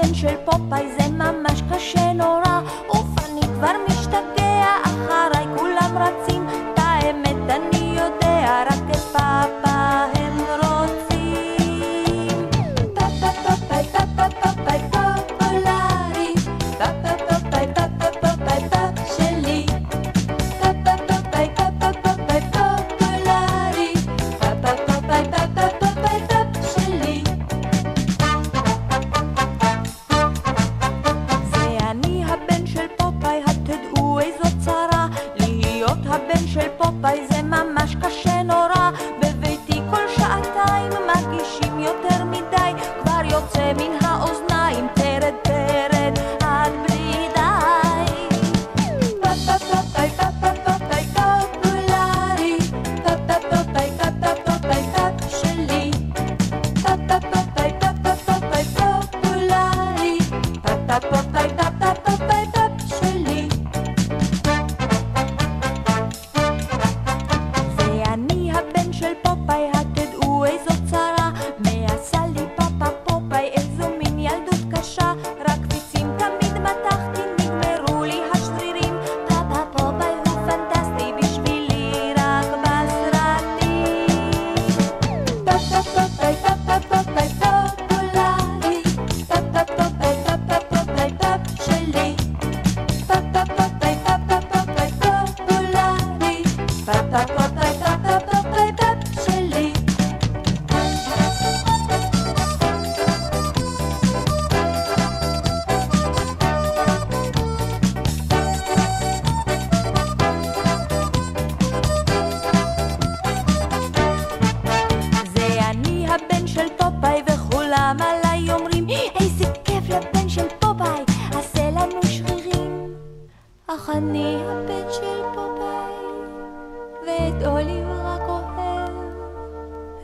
bench el Popeyes I thought up. patata. גדולים רק אוהב,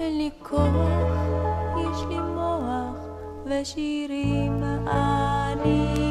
אין לי כוח, יש לי מוח, ושירים אני...